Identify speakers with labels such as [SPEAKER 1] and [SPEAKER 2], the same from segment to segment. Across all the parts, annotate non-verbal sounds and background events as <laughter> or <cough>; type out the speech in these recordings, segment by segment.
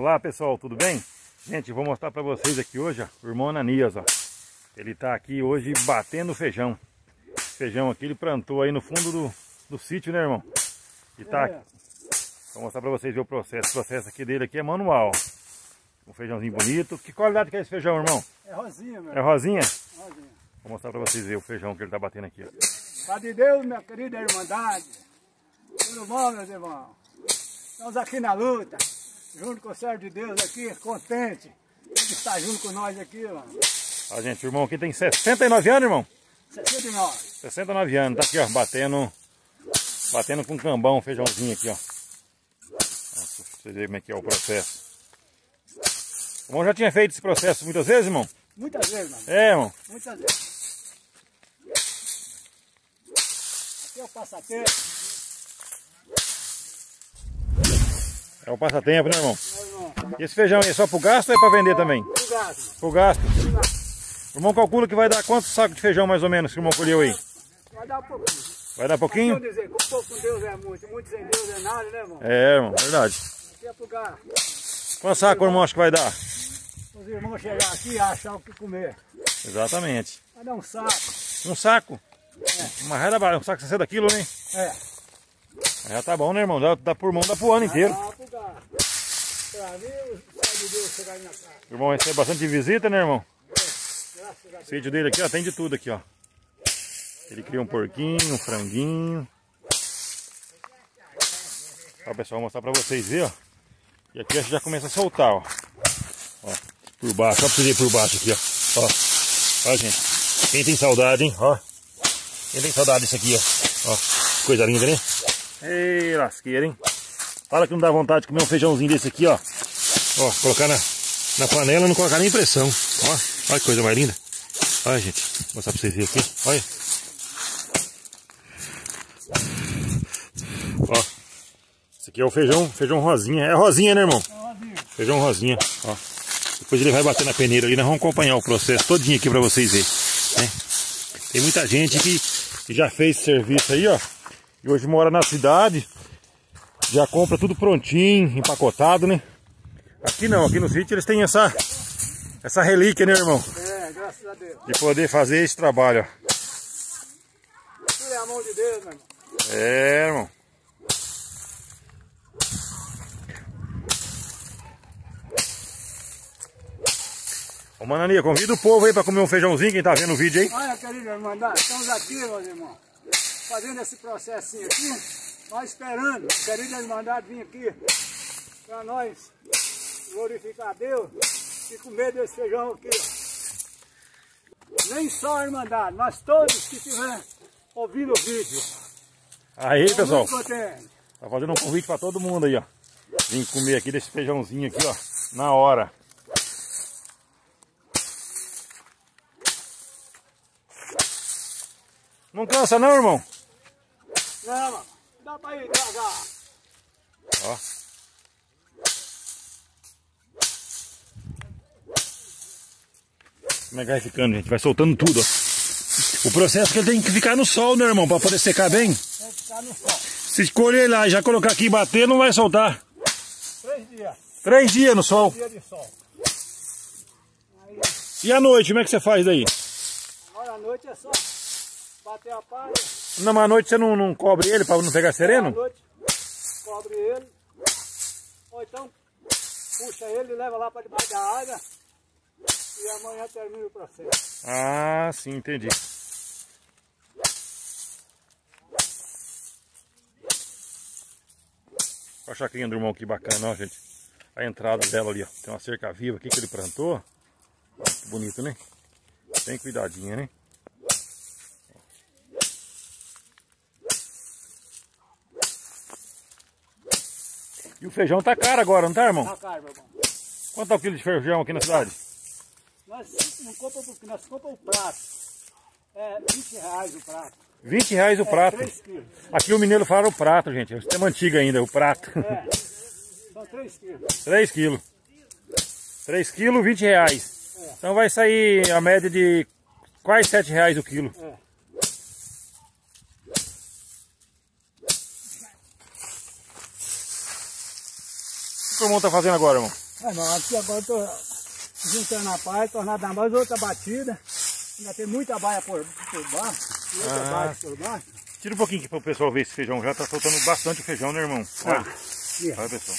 [SPEAKER 1] Olá pessoal, tudo bem? Gente, vou mostrar para vocês aqui hoje, ó, o irmão Ananias, ó. Ele tá aqui hoje batendo feijão. Feijão aqui ele plantou aí no fundo do, do sítio, né, irmão? E tá aqui. Vou mostrar para vocês o processo. O processo aqui dele aqui é manual. Um feijãozinho bonito. Que qualidade que é esse feijão, irmão?
[SPEAKER 2] É rosinha, meu.
[SPEAKER 1] É rosinha?
[SPEAKER 2] Rosinha.
[SPEAKER 1] Vou mostrar para vocês o feijão que ele tá batendo aqui, ó.
[SPEAKER 2] Paz de Deus, minha querida irmandade. Tudo bom, meus irmãos? Estamos aqui na luta, junto com o servo de Deus aqui, contente de estar junto com nós aqui.
[SPEAKER 1] Ó, gente, o irmão aqui tem 69 anos, irmão.
[SPEAKER 2] 69.
[SPEAKER 1] 69 anos, tá aqui, ó, batendo, batendo com cambão, feijãozinho aqui, ó. Nossa, vocês verem como é que é o processo. O irmão já tinha feito esse processo muitas vezes, irmão?
[SPEAKER 2] Muitas vezes, mano.
[SPEAKER 1] É, irmão.
[SPEAKER 2] Muitas vezes. Aqui é o passatempo,
[SPEAKER 1] É o passatempo, né, irmão? E esse feijão aí é só pro gasto ou é pra vender também?
[SPEAKER 2] Obrigado.
[SPEAKER 1] Pro gasto. O irmão calcula que vai dar quantos sacos de feijão mais ou menos que o irmão colheu aí?
[SPEAKER 2] Vai dar um pouquinho.
[SPEAKER 1] Vai dar pouquinho?
[SPEAKER 2] dizer, com pouco com Deus é muito, muito sem Deus é nada, né, irmão?
[SPEAKER 1] É, irmão, verdade.
[SPEAKER 2] Aqui é pro gasto.
[SPEAKER 1] Quantos sacos o irmão acha que vai dar?
[SPEAKER 2] Os irmãos chegar aqui e achar o que comer.
[SPEAKER 1] Exatamente.
[SPEAKER 2] Vai dar um saco.
[SPEAKER 1] Um saco. Uma reda, um saco de 60 quilos, né?
[SPEAKER 2] É.
[SPEAKER 1] Já tá bom, né, irmão? Dá, dá por mão, dá pro ano inteiro.
[SPEAKER 2] Pra mim, o Pai de Deus chegar aí na casa.
[SPEAKER 1] O irmão recebe bastante visita, né, irmão? O sítio dele aqui, ó, tem de tudo aqui, ó. Ele cria um porquinho, um franguinho. Ó, pessoal, vou mostrar pra vocês verem, ó. E aqui já começa a soltar, ó. Ó, por baixo, ó pra vocês verem por baixo aqui, ó. Ó, ó, gente. Quem tem saudade, hein, ó. Quem tem saudade disso aqui, ó. Ó, coisa linda, né? Ei, lasqueira, hein? Fala que não dá vontade de comer um feijãozinho desse aqui, ó. Ó, colocar na, na panela não colocar nem pressão. Ó, olha que coisa mais linda. Olha, gente, vou mostrar pra vocês verem aqui. Olha. Ó. Esse aqui é o feijão, feijão rosinha. É rosinha, né, irmão? Feijão rosinha, ó. Depois ele vai bater na peneira ali, nós vamos acompanhar o processo todinho aqui pra vocês verem. Né? Tem muita gente que, que já fez serviço aí, ó. E hoje mora na cidade. Já compra tudo prontinho, empacotado, né? Aqui não, aqui no sítio eles têm essa, essa relíquia, né, irmão?
[SPEAKER 2] É, graças a Deus.
[SPEAKER 1] De poder fazer esse trabalho, ó.
[SPEAKER 2] Tudo é a mão de Deus, meu irmão.
[SPEAKER 1] É, irmão. Ô, Manania, convida o povo aí pra comer um feijãozinho, quem tá vendo o vídeo aí.
[SPEAKER 2] Olha, querida irmandade, estamos aqui, meus irmãos, fazendo esse processinho aqui, nós esperando a querida irmandade vir aqui para nós glorificar a Deus e comer desse feijão aqui. ó. Nem só a irmandade, mas todos que estiverem ouvindo o vídeo.
[SPEAKER 1] Aí, pessoal, tá fazendo um convite pra todo mundo aí, ó. Vim comer aqui desse feijãozinho aqui, ó, na hora. Não cansa não, irmão?
[SPEAKER 2] Não, mano, dá ir devagar.
[SPEAKER 1] Ó. Como é que vai ficando, gente? Vai soltando tudo, ó. O processo é que ele tem que ficar no sol, né, irmão? Pra poder secar bem.
[SPEAKER 2] Tem que ficar no sol.
[SPEAKER 1] Se escolher lá e já colocar aqui e bater, não vai soltar.
[SPEAKER 2] Três dias,
[SPEAKER 1] Três dias no sol.
[SPEAKER 2] dia de sol. Aí,
[SPEAKER 1] E à noite, como é que você faz daí?
[SPEAKER 2] agora à noite é só bater a palha.
[SPEAKER 1] Numa noite você não, não cobre ele pra não pegar
[SPEAKER 2] À
[SPEAKER 1] sereno?
[SPEAKER 2] noite, cobre ele. Ou então, puxa ele e leva lá para debaixo da água. E amanhã termina o processo.
[SPEAKER 1] Ah, sim, entendi. Olha a chacrinha do irmão que bacana, ó, gente. A entrada dela ali, ó. Tem uma cerca viva aqui que ele plantou. Ó, que bonito, né? Tem cuidadinho, né? E o feijão tá caro agora, não tá, irmão?
[SPEAKER 2] Na cara, meu irmão.
[SPEAKER 1] Quanto é o quilo de feijão aqui na cidade?
[SPEAKER 2] Nós não compramos porque nós compramos o prato. É 20 reais o prato.
[SPEAKER 1] 20 reais o
[SPEAKER 2] É,
[SPEAKER 1] prato.
[SPEAKER 2] 3 quilos.
[SPEAKER 1] Aqui o mineiro fala o prato, gente. É o sistema antigo ainda, o prato.
[SPEAKER 2] É. São 3 quilos.
[SPEAKER 1] 3 quilos. 3 quilos, 20 reais. Então vai sair a média de quase 7 reais o quilo.
[SPEAKER 2] É.
[SPEAKER 1] que o irmão tá fazendo agora, irmão?
[SPEAKER 2] É, não, aqui agora eu tô juntando a palha, tornando mais outra batida. Ainda tem muita baia por, por baixo,
[SPEAKER 1] Ah.
[SPEAKER 2] baia por baixo.
[SPEAKER 1] Tira um pouquinho aqui para o pessoal ver esse feijão. Já tá soltando bastante feijão, né, irmão? Olha,
[SPEAKER 2] ó.
[SPEAKER 1] olha pessoal.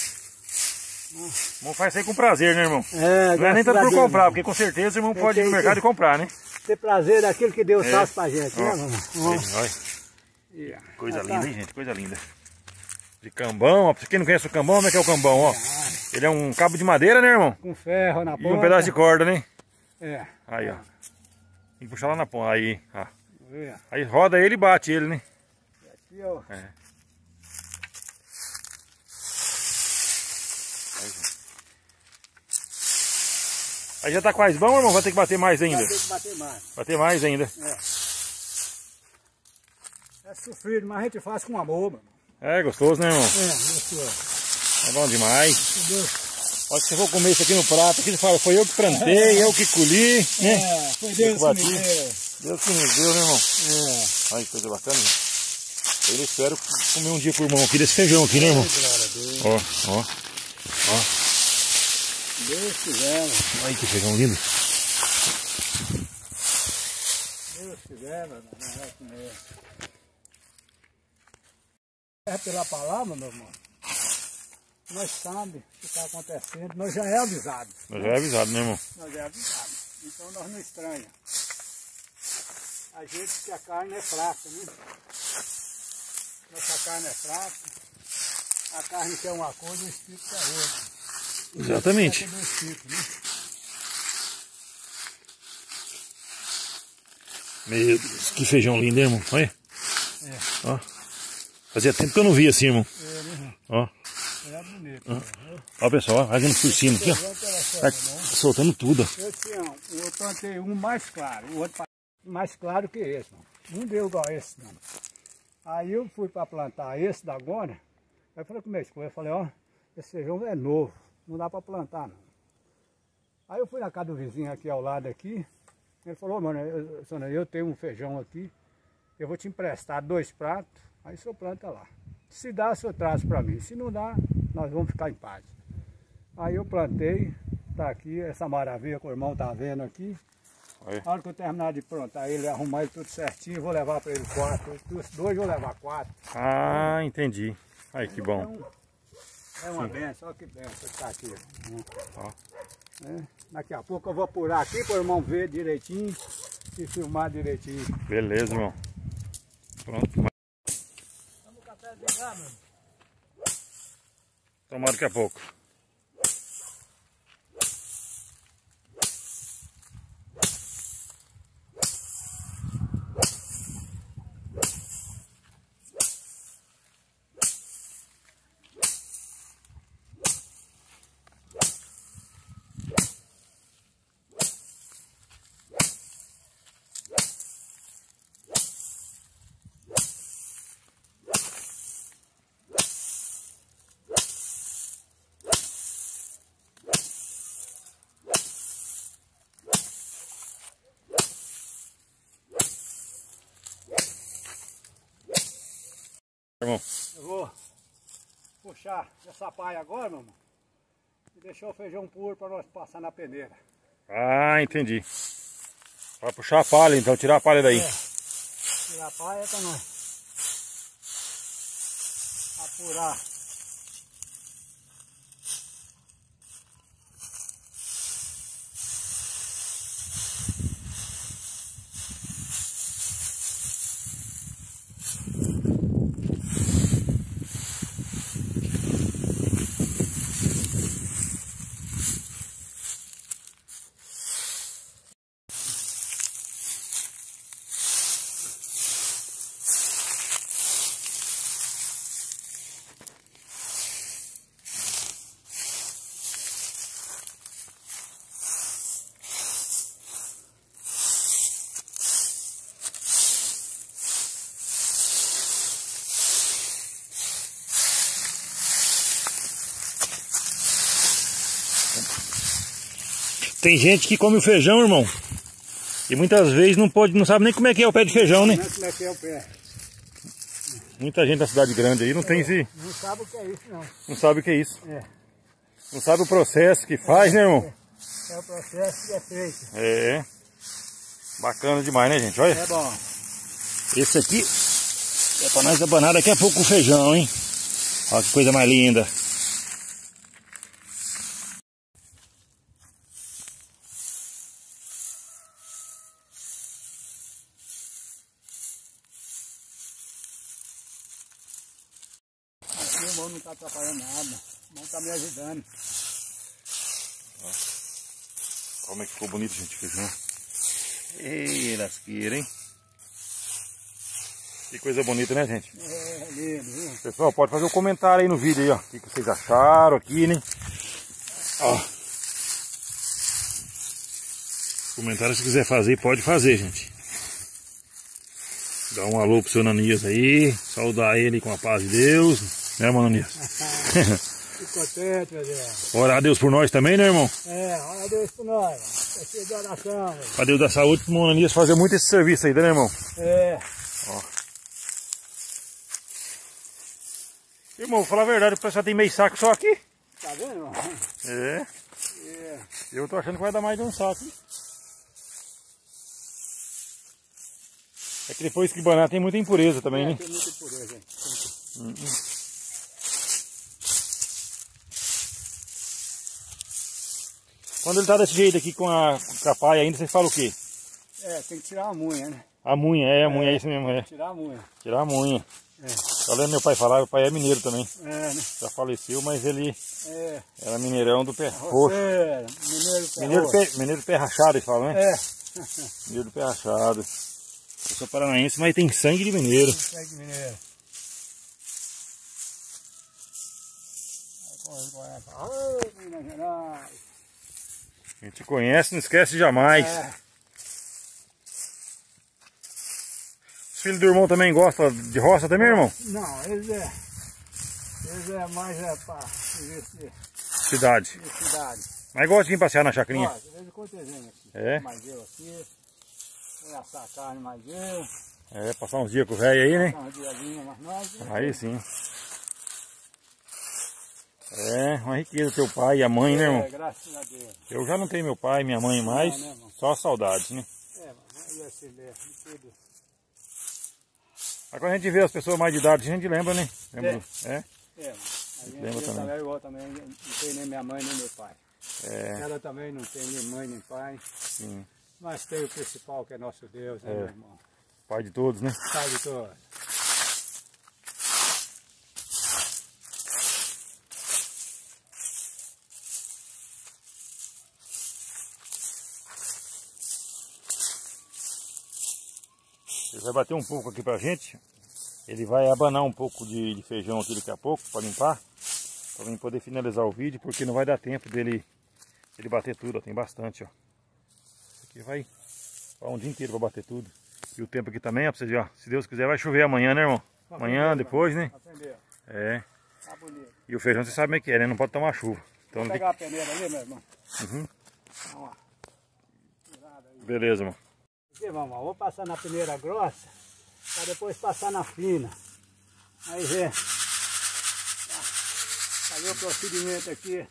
[SPEAKER 1] Irmão faz isso aí com prazer, né, irmão?
[SPEAKER 2] É,
[SPEAKER 1] Não é nem tanto por comprar,
[SPEAKER 2] né?
[SPEAKER 1] porque com certeza o irmão
[SPEAKER 2] Tem
[SPEAKER 1] pode ir no mercado e comprar, né?
[SPEAKER 2] Ter prazer daquilo que Deus
[SPEAKER 1] É.
[SPEAKER 2] faz pra gente,
[SPEAKER 1] Ó.
[SPEAKER 2] né? Ó. Ó.
[SPEAKER 1] Coisa
[SPEAKER 2] Já tá.
[SPEAKER 1] linda, hein, gente? Coisa linda. De cambão, ó. Pra quem não conhece o cambão, como é que é o cambão, ó? Ele é um cabo de madeira, né, irmão?
[SPEAKER 2] Com ferro na
[SPEAKER 1] E
[SPEAKER 2] ponta.
[SPEAKER 1] um pedaço de corda, né?
[SPEAKER 2] É.
[SPEAKER 1] Aí, ó. Tem que puxar lá na ponta. Aí, ó.
[SPEAKER 2] é.
[SPEAKER 1] Aí roda ele e bate ele, né?
[SPEAKER 2] Aqui, ó.
[SPEAKER 1] É. Aí, já tá quase bom, irmão? Vai ter que bater mais ainda.
[SPEAKER 2] Vai ter que bater mais.
[SPEAKER 1] Bater mais ainda.
[SPEAKER 2] É sofrido, mas a gente faz com amor, mano.
[SPEAKER 1] É gostoso, né, irmão?
[SPEAKER 2] É, isso é.
[SPEAKER 1] É bom demais.
[SPEAKER 2] Entendeu?
[SPEAKER 1] Olha, se você for comer isso aqui no prato, aqui você fala, foi eu que plantei, eu que colhi, né?
[SPEAKER 2] É, foi Deus que me deu.
[SPEAKER 1] Deus que nos deu, né, irmão?
[SPEAKER 2] É.
[SPEAKER 1] Olha que coisa bacana. gente. Eu espero comer um dia por mão aqui desse feijão aqui, né, irmão?
[SPEAKER 2] Deus.
[SPEAKER 1] Ó, ó.
[SPEAKER 2] Deus quiser, mano.
[SPEAKER 1] Olha que feijão lindo.
[SPEAKER 2] Deus quiser, mano. Nós vamos comer. É pela palavra, meu irmão. Nós sabemos o que está acontecendo. Nós já é avisado.
[SPEAKER 1] Nós já é avisado, né, irmão?
[SPEAKER 2] Nós é avisado. Então nós não estranha. A gente que a carne é fraca, né? Nossa carne é fraca. A carne quer uma coisa, o espírito quer outra.
[SPEAKER 1] Exatamente.
[SPEAKER 2] É do espírito, né?
[SPEAKER 1] Meu Deus, que feijão lindo, hein, irmão? Olha.
[SPEAKER 2] É.
[SPEAKER 1] Ó. Fazia tempo que eu não via assim, irmão.
[SPEAKER 2] É, né?
[SPEAKER 1] Ó.
[SPEAKER 2] É bonito.
[SPEAKER 1] Ó, pessoal, ó. Vai vendo por cima aqui, ó.
[SPEAKER 2] Pela
[SPEAKER 1] Tá soltando tudo, ó.
[SPEAKER 2] Esse ó, eu plantei um mais claro, o outro mais claro que esse. Não, não deu igual esse, não. Aí eu fui para plantar esse da agora. Aí eu falei com minha esposa, eu falei, ó, esse feijão é novo, não dá para plantar não. Aí eu fui na casa do vizinho aqui ao lado aqui, ele falou, mano, eu, eu tenho um feijão aqui, eu vou te emprestar dois pratos, aí o senhor planta lá. Se dá, o senhor traz para mim. Se não dá, nós vamos ficar em paz. Aí eu plantei, tá aqui, essa maravilha que o irmão tá vendo aqui.
[SPEAKER 1] Olha.
[SPEAKER 2] A hora que eu terminar de plantar ele, arrumar ele tudo certinho, vou levar para ele quatro. Dois vou levar quatro.
[SPEAKER 1] Ah, entendi. Ai, que bom.
[SPEAKER 2] Então, é uma benção, olha que benção que tá aqui. né?
[SPEAKER 1] Ó.
[SPEAKER 2] É, Daqui a pouco eu vou apurar aqui para o irmão ver direitinho e filmar direitinho.
[SPEAKER 1] Beleza, irmão. Pronto.
[SPEAKER 2] Vamos o café lá, mano.
[SPEAKER 1] Tomara daqui a pouco. Irmão,
[SPEAKER 2] Eu vou puxar essa paia agora, meu irmão. E deixar o feijão puro para nós passar na peneira.
[SPEAKER 1] Ah, entendi. Vai puxar a palha então, tirar a palha daí.
[SPEAKER 2] É. Tirar a paia para nós apurar.
[SPEAKER 1] Tem gente que come o feijão, irmão. E muitas vezes não pode, não sabe nem como é que é o pé de feijão, né?
[SPEAKER 2] Não é como é que é o pé.
[SPEAKER 1] Muita gente da cidade grande aí não tem esse,
[SPEAKER 2] Não sabe o que é isso, não.
[SPEAKER 1] não sabe o que é isso.
[SPEAKER 2] É.
[SPEAKER 1] Não sabe o processo que faz, né, irmão?
[SPEAKER 2] É o processo que é feito.
[SPEAKER 1] É. Bacana demais, né, gente? Olha.
[SPEAKER 2] É bom.
[SPEAKER 1] Esse aqui é pra nós abanar daqui a pouco com feijão, hein? Olha que coisa mais linda.
[SPEAKER 2] Aqui o irmão não está atrapalhando nada. O irmão está me ajudando.
[SPEAKER 1] Como é que ficou bonito, gente, feijão. Ei, lasqueira, hein? Que coisa bonita, né, gente?
[SPEAKER 2] É lindo, viu?
[SPEAKER 1] Pessoal, pode fazer um comentário aí no vídeo aí, ó. O que que vocês acharam aqui, né? Ó. Comentário se quiser fazer, pode fazer, gente. Dá um alô pro seu Nanias aí. Saudar ele com a paz de Deus. Né, mano Nanias? <laughs>
[SPEAKER 2] Fico contente, meu Deus.
[SPEAKER 1] Orar a Deus por nós também, né, irmão?
[SPEAKER 2] É, olha Deus por nós. É cheio de oração.
[SPEAKER 1] Pra Deus da saúde, pro Nanias fazer muito esse serviço aí, né, irmão?
[SPEAKER 2] É.
[SPEAKER 1] Irmão, vou falar a verdade, o pessoal tem meio saco só aqui.
[SPEAKER 2] Tá vendo, irmão?
[SPEAKER 1] É.
[SPEAKER 2] É.
[SPEAKER 1] Eu tô achando que vai dar mais de um saco. hein? É que depois que banar tem muita impureza também,
[SPEAKER 2] É,
[SPEAKER 1] né?
[SPEAKER 2] tem muito impureza, gente.
[SPEAKER 1] Quando ele tá desse jeito aqui com a, com a paia ainda, vocês falam o quê?
[SPEAKER 2] É, tem que tirar a munha, né?
[SPEAKER 1] A munha, é, a munha é isso mesmo, é.
[SPEAKER 2] Tirar a munha.
[SPEAKER 1] Tirar a munha.
[SPEAKER 2] É.
[SPEAKER 1] Tá lendo meu pai falar, meu pai é mineiro também.
[SPEAKER 2] É, né?
[SPEAKER 1] Já faleceu, mas ele
[SPEAKER 2] É.
[SPEAKER 1] era mineirão do pé roxo.
[SPEAKER 2] Você, mineiro pé
[SPEAKER 1] Mineiro
[SPEAKER 2] roxo.
[SPEAKER 1] pé, mineiro do pé rachado, eles falam, né?
[SPEAKER 2] É.
[SPEAKER 1] Mineiro do pé rachado. Eu sou paranaense, mas tem sangue de mineiro.
[SPEAKER 2] Segue mineiro. Aí corre, corre. Ô, Minas Gerais.
[SPEAKER 1] A gente conhece, não esquece jamais.
[SPEAKER 2] É.
[SPEAKER 1] Os filhos do irmão também gostam de roça também, irmão?
[SPEAKER 2] Não, eles é. Eles é mais é pra
[SPEAKER 1] Cidade.
[SPEAKER 2] de cidade.
[SPEAKER 1] Mas gosta de vir passear na chacrinha.
[SPEAKER 2] Ó, de vez em quando tem gente aqui.
[SPEAKER 1] É?
[SPEAKER 2] Mais eu aqui. Assar carne mais eu.
[SPEAKER 1] É, passar uns dias com o velho aí, né?
[SPEAKER 2] Dá uma diazinha mais nós. né?
[SPEAKER 1] Aí sim. É, uma riqueza teu pai e a mãe, né,
[SPEAKER 2] É,
[SPEAKER 1] irmão?
[SPEAKER 2] graças a Deus.
[SPEAKER 1] Eu já não tenho meu pai e minha mãe mais,
[SPEAKER 2] né, irmão?
[SPEAKER 1] só saudades, né?
[SPEAKER 2] É, mano, aí assim mesmo, tudo.
[SPEAKER 1] Mas quando a gente vê as pessoas mais de idade, a gente lembra, né? Lembra? É?
[SPEAKER 2] É, mano. A gente
[SPEAKER 1] Lembra também.
[SPEAKER 2] também, igual também, não tem nem minha mãe nem meu pai.
[SPEAKER 1] É,
[SPEAKER 2] Ela também não tem nem mãe nem pai.
[SPEAKER 1] sim.
[SPEAKER 2] Mas tem o principal que é nosso Deus, né,
[SPEAKER 1] É.
[SPEAKER 2] meu irmão?
[SPEAKER 1] Pai de todos, né?
[SPEAKER 2] Sabe tudo.
[SPEAKER 1] Ele vai bater um pouco aqui pra gente. Ele vai abanar um pouco de, de feijão aqui daqui a pouco para limpar. Para mim poder finalizar o vídeo, porque não vai dar tempo dele, dele bater tudo, ó. Tem bastante, ó. Isso aqui vai, vai um dia inteiro para bater tudo. E o tempo aqui também, ó, pra vocês ó. Se Deus quiser vai chover amanhã, né, irmão? Amanhã, depois, né? É.
[SPEAKER 2] Tá.
[SPEAKER 1] E o feijão você sabe como é que é, né? Não pode tomar chuva. Então,
[SPEAKER 2] Vou
[SPEAKER 1] tem-
[SPEAKER 2] pegar a peneira ali, meu irmão.
[SPEAKER 1] Uhum. Beleza, irmão.
[SPEAKER 2] Aqui, vamos, vou passar na peneira grossa, para depois passar na fina. Aí vê. Fazer o procedimento aqui.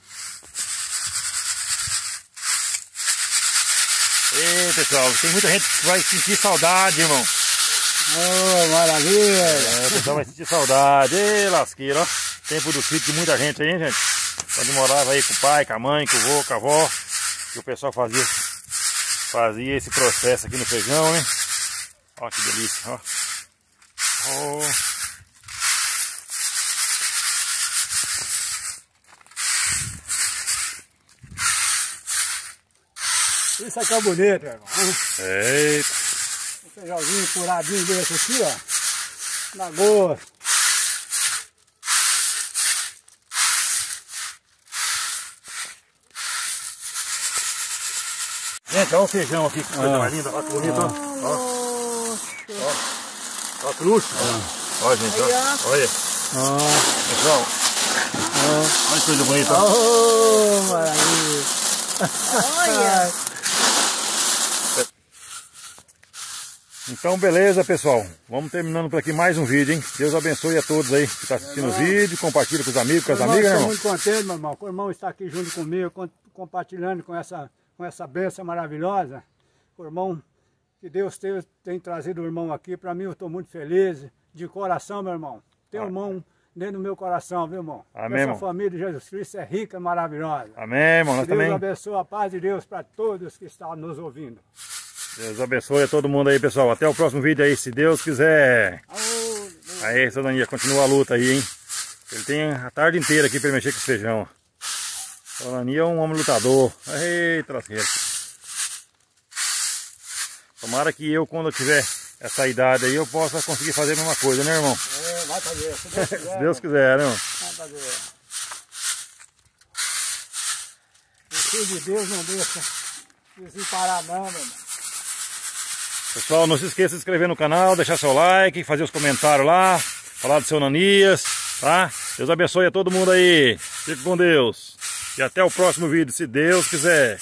[SPEAKER 1] Ei, pessoal, tem muita gente que vai sentir saudade, irmão.
[SPEAKER 2] Oh, maravilha!
[SPEAKER 1] É, o pessoal vai sentir saudade. Ei, lasqueira, ó. Tempo do sítio de muita gente aí, gente. Quando morava aí com o pai, com a mãe, com o vô, com a avó. Que o pessoal fazia, fazia esse processo aqui no feijão, né? Ó que delícia, ó. Ó.
[SPEAKER 2] Isso aqui é bonito, meu irmão.
[SPEAKER 1] Eita.
[SPEAKER 2] Um feijãozinho furadinho desse aqui, ó. Na gosto.
[SPEAKER 1] Gente, olha o feijão aqui, que coisa mais linda. Olha que bonito, ó. Ó, ó. Ó a trucha. Olha, gente, ó. Olha. Pessoal, olha que coisa bonita. ó.
[SPEAKER 2] Oh, maravilha!
[SPEAKER 3] Olha,
[SPEAKER 1] Então, beleza, pessoal. Vamos terminando por aqui mais um vídeo, hein? Deus abençoe a todos aí que estão tá assistindo o vídeo. Compartilha com os amigos, com as amigas, né,
[SPEAKER 2] irmão? Estou muito contente, meu irmão. O irmão está aqui junto comigo, compartilhando com essa, com essa bênção maravilhosa. O irmão, que Deus tem, tem trazido o irmão aqui. Para mim, eu estou muito feliz. De coração, meu irmão. Tem um irmão dentro do meu coração, viu, irmão?
[SPEAKER 1] Amém,
[SPEAKER 2] Essa família de Jesus Cristo é rica e maravilhosa.
[SPEAKER 1] Amém, irmão. Nós
[SPEAKER 2] Deus
[SPEAKER 1] também.
[SPEAKER 2] abençoe a paz de Deus para todos que estão nos ouvindo.
[SPEAKER 1] Deus abençoe a todo mundo aí, pessoal. Até o próximo vídeo aí, se Deus quiser. Oh, aí, Sonaninha, continua a luta aí, hein? Ele tem a tarde inteira aqui para mexer com esse feijão. Sonaninha é um homem lutador. Eita, lasqueira. Tomara que eu, quando eu tiver essa idade aí, eu possa conseguir fazer a mesma coisa, né, irmão?
[SPEAKER 2] É, vai fazer, se Deus <laughs> quiser.
[SPEAKER 1] se Deus quiser, né, irmão?
[SPEAKER 2] Vai fazer. O filho de Deus não deixa desemparar não, meu irmão.
[SPEAKER 1] Pessoal, não se esqueça de se inscrever no canal, deixar seu like, fazer os comentários lá, falar do seu Nanias, tá? Deus abençoe a todo mundo aí. Fique com Deus. E até o próximo vídeo, se Deus quiser.